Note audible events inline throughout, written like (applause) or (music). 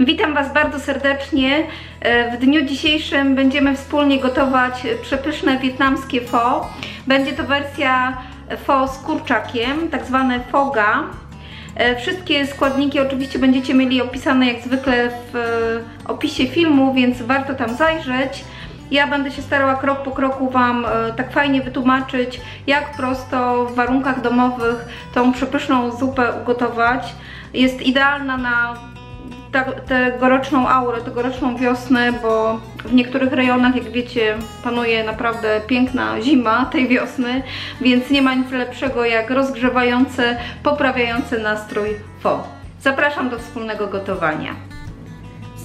Witam Was bardzo serdecznie. E, W dniu dzisiejszym będziemy wspólnie gotować przepyszne wietnamskie pho. Będzie to wersja pho z kurczakiem, tak zwane foga. E, Wszystkie składniki oczywiście będziecie mieli opisane jak zwykle w e, opisie filmu, więc warto tam zajrzeć. Ja będę się starała krok po kroku Wam tak fajnie wytłumaczyć, jak prosto w warunkach domowych tą przepyszną zupę ugotować. Jest idealna na tegoroczną aurę, tegoroczną wiosnę, bo w niektórych rejonach, jak wiecie, panuje naprawdę piękna zima tej wiosny, więc nie ma nic lepszego jak rozgrzewające, poprawiające nastrój pho. Zapraszam do wspólnego gotowania.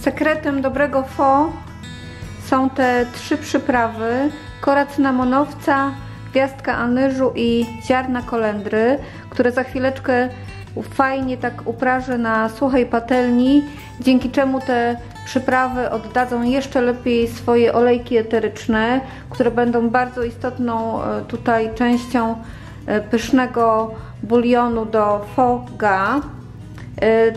Sekretem dobrego pho są te trzy przyprawy, kora cynamonowca, gwiazdka anyżu i ziarna kolendry, które za chwileczkę fajnie tak uprażę na suchej patelni, dzięki czemu te przyprawy oddadzą jeszcze lepiej swoje olejki eteryczne, które będą bardzo istotną tutaj częścią pysznego bulionu do foga.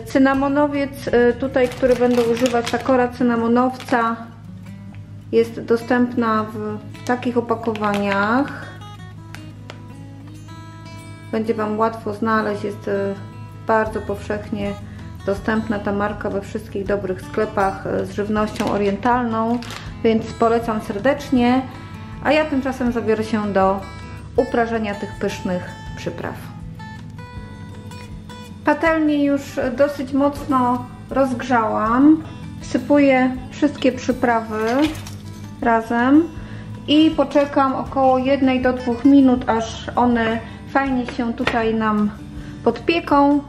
Cynamonowiec tutaj, który będę używać, ta kora cynamonowca jest dostępna w takich opakowaniach. Będzie Wam łatwo znaleźć, jest bardzo powszechnie dostępna ta marka we wszystkich dobrych sklepach z żywnością orientalną, więc polecam serdecznie. A ja tymczasem zabiorę się do uprażenia tych pysznych przypraw. Patelnię już dosyć mocno rozgrzałam. Wsypuję wszystkie przyprawy razem i poczekam około 1 do 2 minut, aż one fajnie się tutaj nam podpieką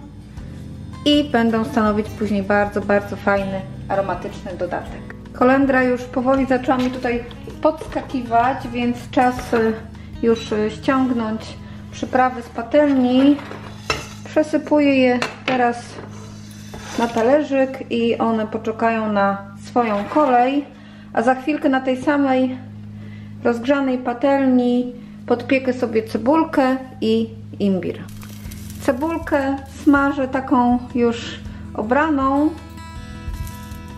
i będą stanowić później bardzo, bardzo fajny, aromatyczny dodatek. Kolendra już powoli zaczęła mi tutaj podskakiwać, więc czas już ściągnąć przyprawy z patelni. Przesypuję je teraz na talerzyk i one poczekają na swoją kolej, a za chwilkę na tej samej rozgrzanej patelni podpiekę sobie cebulkę i imbir. Cebulkę smażę taką już obraną,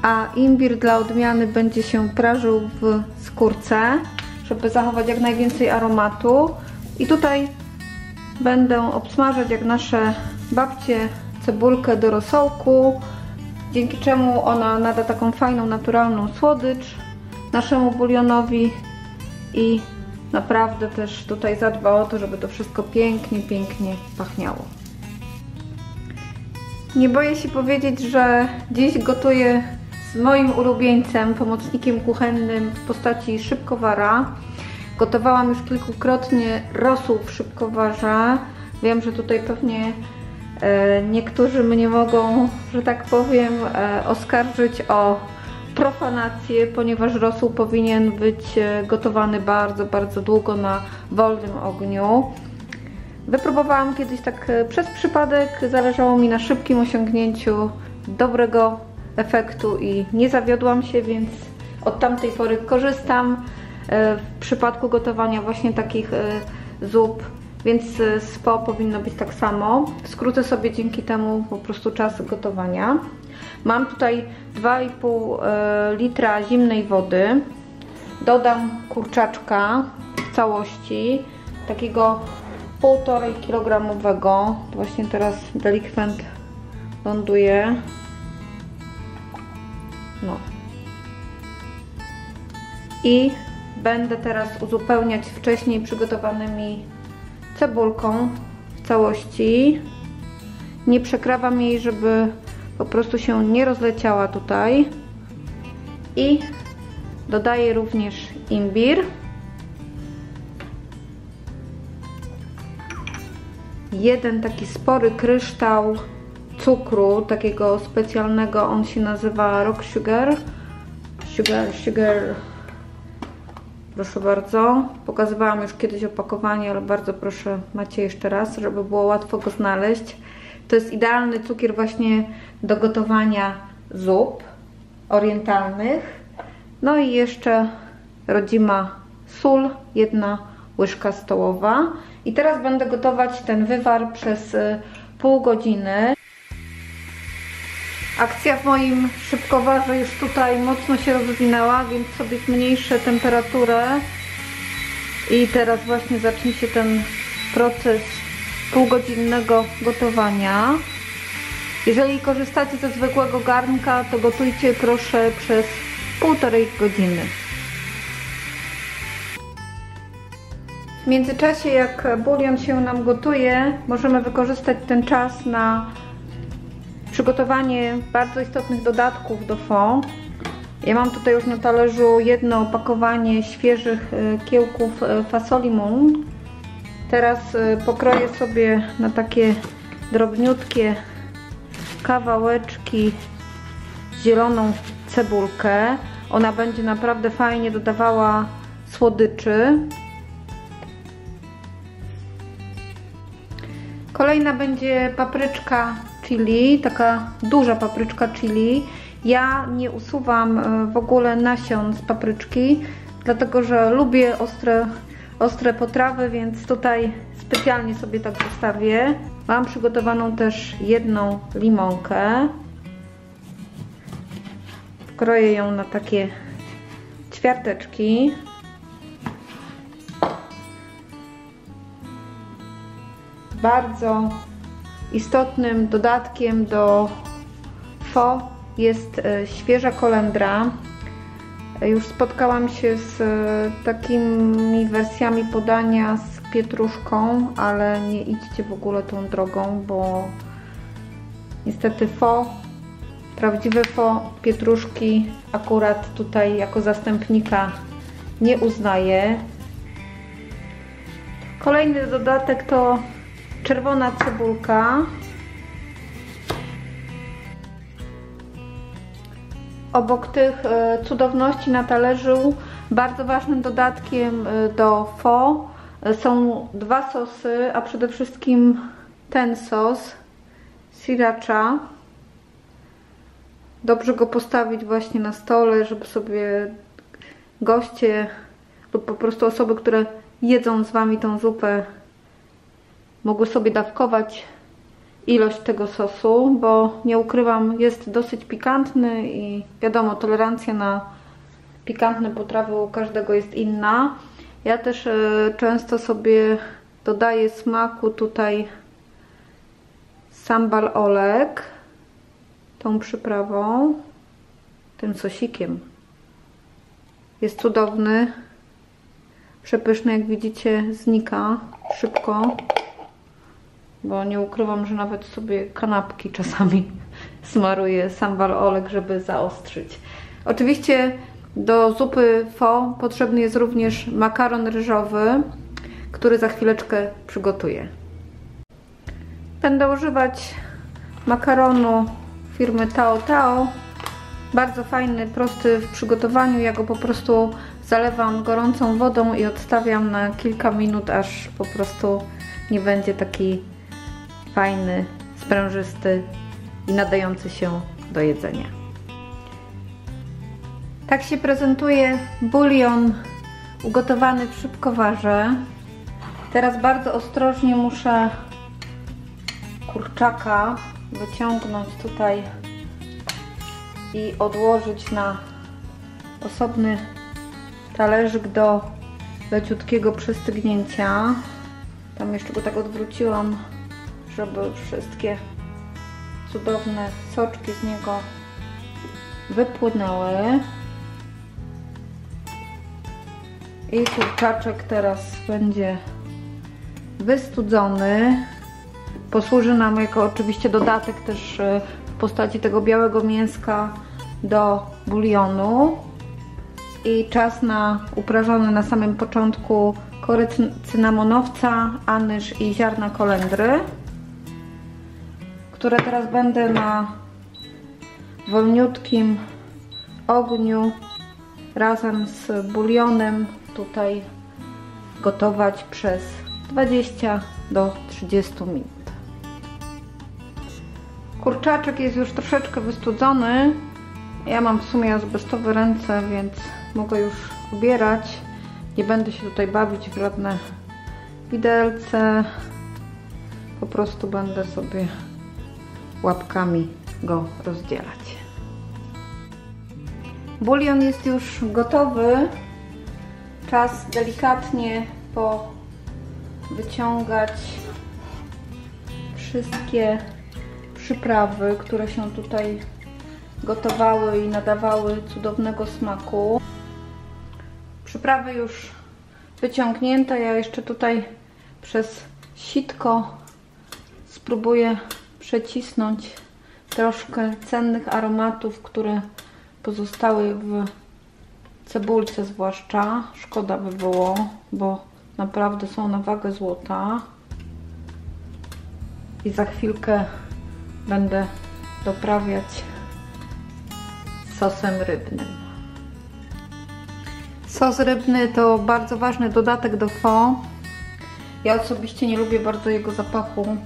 a imbir dla odmiany będzie się prażył w skórce, żeby zachować jak najwięcej aromatu. I tutaj będę obsmażać jak nasze babcie cebulkę do rosołku, dzięki czemu ona nada taką fajną, naturalną słodycz naszemu bulionowi i naprawdę też tutaj zadba o to, żeby to wszystko pięknie, pięknie pachniało. Nie boję się powiedzieć, że dziś gotuję z moim ulubieńcem, pomocnikiem kuchennym w postaci szybkowara. Gotowałam już kilkukrotnie rosół w szybkowarze. Wiem, że tutaj pewnie e, niektórzy mnie mogą, że tak powiem, e, oskarżyć o profanację, ponieważ rosół powinien być gotowany bardzo, bardzo długo na wolnym ogniu. Wypróbowałam kiedyś tak przez przypadek, zależało mi na szybkim osiągnięciu dobrego efektu i nie zawiodłam się, więc od tamtej pory korzystam w przypadku gotowania właśnie takich zup, więc z po powinno być tak samo. Skrócę sobie dzięki temu po prostu czas gotowania. Mam tutaj 2,5 litra zimnej wody. Dodam kurczaczka w całości, takiego 1,5 kilogramowego. Właśnie teraz delikwent ląduje. No. I będę teraz uzupełniać wcześniej przygotowanymi cebulką w całości. Nie przekrawam jej, żeby po prostu się nie rozleciała tutaj. I dodaję również imbir. Jeden taki spory kryształ cukru, takiego specjalnego, on się nazywa rock sugar. Sugar, sugar. Proszę bardzo. Pokazywałam już kiedyś opakowanie, ale bardzo proszę, macie jeszcze raz, żeby było łatwo go znaleźć. To jest idealny cukier właśnie do gotowania zup orientalnych. No i jeszcze rodzima sól, jedna łyżka stołowa. I teraz będę gotować ten wywar przez pół godziny. Akcja w moim szybkowarze już tutaj mocno się rozwinęła, więc sobie zmniejszę temperaturę i teraz właśnie zacznie się ten proces półgodzinnego gotowania. Jeżeli korzystacie ze zwykłego garnka, to gotujcie proszę przez półtorej godziny. W międzyczasie jak bulion się nam gotuje, możemy wykorzystać ten czas na przygotowanie bardzo istotnych dodatków do fond. Ja mam tutaj już na talerzu jedno opakowanie świeżych e, kiełków e, fasoli Moon. Teraz e, pokroję sobie na takie drobniutkie kawałeczki zieloną cebulkę. Ona będzie naprawdę fajnie dodawała słodyczy. Kolejna będzie papryczka chili, taka duża papryczka chili. Ja nie usuwam e, w ogóle nasion z papryczki, dlatego że lubię ostre, ostre potrawy, więc tutaj specjalnie sobie tak zostawię. Mam przygotowaną też jedną limonkę. Kroję ją na takie ćwiarteczki. Bardzo istotnym dodatkiem do fo jest e, świeża kolendra. Już spotkałam się z e, takimi wersjami podania z pietruszką, ale nie idźcie w ogóle tą drogą, bo niestety fo, prawdziwe fo pietruszki akurat tutaj jako zastępnika nie uznaję. Kolejny dodatek to czerwona cebulka. Obok tych e, cudowności na talerzu bardzo ważnym dodatkiem e, do fo e, są dwa sosy, a przede wszystkim ten sos sriracha. Dobrze go postawić właśnie na stole, żeby sobie goście lub po prostu osoby, które jedzą z Wami tą zupę mogły sobie dawkować ilość tego sosu, bo nie ukrywam, jest dosyć pikantny i wiadomo, tolerancja na pikantne potrawy u każdego jest inna. Ja też e, często sobie dodaję smaku tutaj sambal olek tą przyprawą, tym sosikiem. Jest cudowny, przepyszny, jak widzicie znika szybko bo nie ukrywam, że nawet sobie kanapki czasami (laughs) smaruję sambal olek, żeby zaostrzyć. Oczywiście do zupy fo potrzebny jest również makaron ryżowy, który za chwileczkę przygotuję. Będę używać makaronu firmy Tao Tao. Bardzo fajny, prosty w przygotowaniu. Ja go po prostu zalewam gorącą wodą i odstawiam na kilka minut, aż po prostu nie będzie taki fajny, sprężysty i nadający się do jedzenia. Tak się prezentuje bulion ugotowany w szybkowarze. Teraz bardzo ostrożnie muszę kurczaka wyciągnąć tutaj i odłożyć na osobny talerzyk do leciutkiego przestygnięcia. Tam jeszcze go tak odwróciłam żeby wszystkie cudowne soczki z niego wypłynęły. I kurczaczek teraz będzie wystudzony. Posłuży nam jako oczywiście dodatek też e, w postaci tego białego mięska do bulionu. I czas na uprażony na samym początku kory cynamonowca, anyż i ziarna kolendry które teraz będę na wolniutkim ogniu razem z bulionem tutaj gotować przez 20 do 30 minut. Kurczaczek jest już troszeczkę wystudzony. Ja mam w sumie azbestowe ręce, więc mogę już ubierać. Nie będę się tutaj bawić w żadne widelce. Po prostu będę sobie łapkami go rozdzielać. Bulion jest już gotowy. Czas delikatnie po wyciągać wszystkie przyprawy, które się tutaj gotowały i nadawały cudownego smaku. Przyprawy już wyciągnięte. Ja jeszcze tutaj przez sitko spróbuję przecisnąć troszkę cennych aromatów, które pozostały w cebulce zwłaszcza. Szkoda by było, bo naprawdę są na wagę złota. I za chwilkę będę doprawiać sosem rybnym. Sos rybny to bardzo ważny dodatek do fo. Ja osobiście nie lubię bardzo jego zapachu.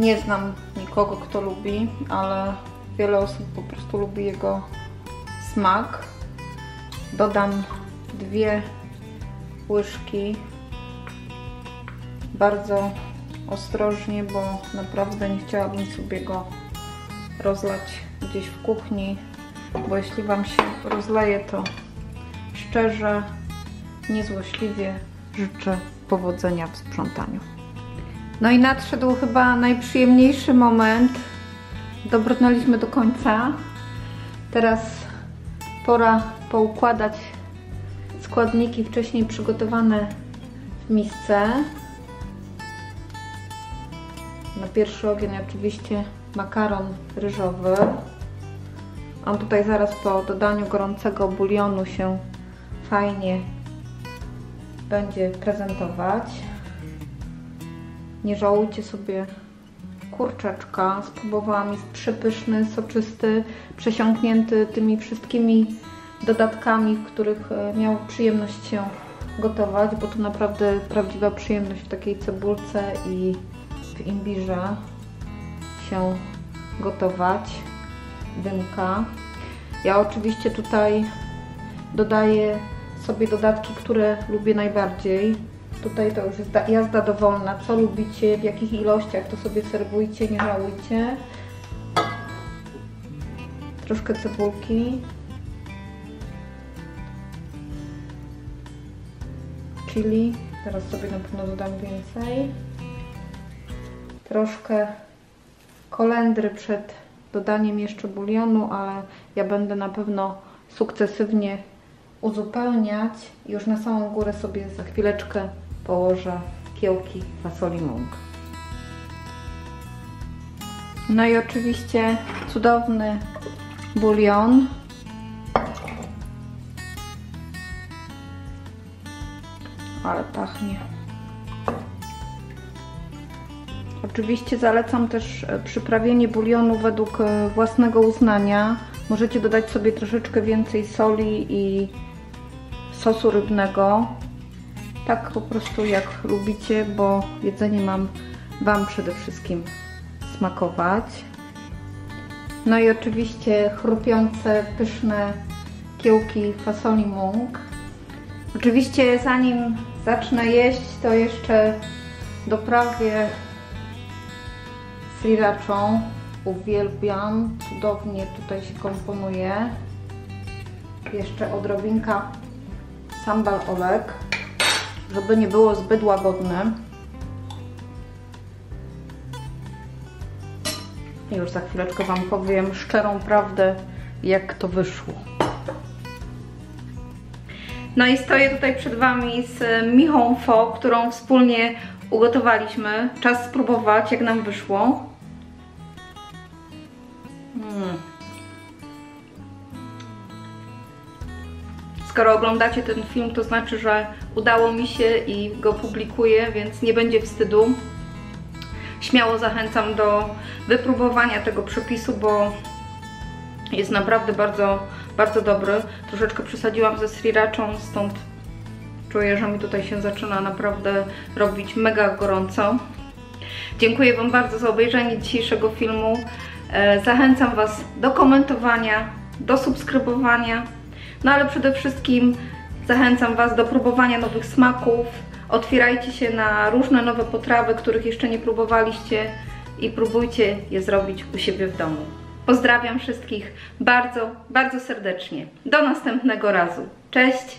Nie znam nikogo, kto lubi, ale wiele osób po prostu lubi jego smak. Dodam dwie łyżki bardzo ostrożnie, bo naprawdę nie chciałabym sobie go rozlać gdzieś w kuchni, bo jeśli Wam się rozleje, to szczerze, niezłośliwie życzę powodzenia w sprzątaniu. No i nadszedł chyba najprzyjemniejszy moment. Dobrnęliśmy do końca. Teraz pora poukładać składniki wcześniej przygotowane w misce. Na pierwszy ogień oczywiście makaron ryżowy. On tutaj zaraz po dodaniu gorącego bulionu się fajnie będzie prezentować. Nie żałujcie sobie kurczaczka. Spróbowałam, jest przepyszny, soczysty, przesiąknięty tymi wszystkimi dodatkami, w których e, miał przyjemność się gotować, bo to naprawdę prawdziwa przyjemność w takiej cebulce i w imbirze się gotować. Dymka. Ja oczywiście tutaj dodaję sobie dodatki, które lubię najbardziej. Tutaj to już jest jazda dowolna. Co lubicie, w jakich ilościach, to sobie serwujcie, nie żałujcie. Troszkę cebulki. Chili. Teraz sobie na pewno dodam więcej. Troszkę kolendry przed dodaniem jeszcze bulionu, ale ja będę na pewno sukcesywnie uzupełniać. Już na samą górę sobie za chwileczkę położę kiełki fasoli mung. No i oczywiście cudowny bulion. Ale pachnie. Oczywiście zalecam też e, przyprawienie bulionu według e, własnego uznania. Możecie dodać sobie troszeczkę więcej soli i sosu rybnego. Tak po prostu jak lubicie, bo jedzenie mam Wam przede wszystkim smakować. No i oczywiście chrupiące, pyszne kiełki fasoli mung. Oczywiście zanim zacznę jeść, to jeszcze doprawię srirachą. Uwielbiam, cudownie tutaj się komponuje. Jeszcze odrobinka sambal olek, żeby nie było zbyt łagodne. I już za chwileczkę Wam powiem szczerą prawdę, jak to wyszło. No i stoję tutaj przed Wami z michą fo, którą wspólnie ugotowaliśmy. Czas spróbować, jak nam wyszło. Mm. Skoro oglądacie ten film, to znaczy, że udało mi się i go publikuję, więc nie będzie wstydu. Śmiało zachęcam do wypróbowania tego przepisu, bo jest naprawdę bardzo, bardzo dobry. Troszeczkę przesadziłam ze srirachą, stąd czuję, że mi tutaj się zaczyna naprawdę robić mega gorąco. Dziękuję Wam bardzo za obejrzenie dzisiejszego filmu. E, zachęcam Was do komentowania, do subskrybowania, no ale przede wszystkim zachęcam Was do próbowania nowych smaków. Otwierajcie się na różne nowe potrawy, których jeszcze nie próbowaliście i próbujcie je zrobić u siebie w domu. Pozdrawiam wszystkich bardzo, bardzo serdecznie. Do następnego razu. Cześć!